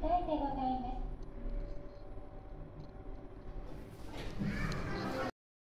大えございます。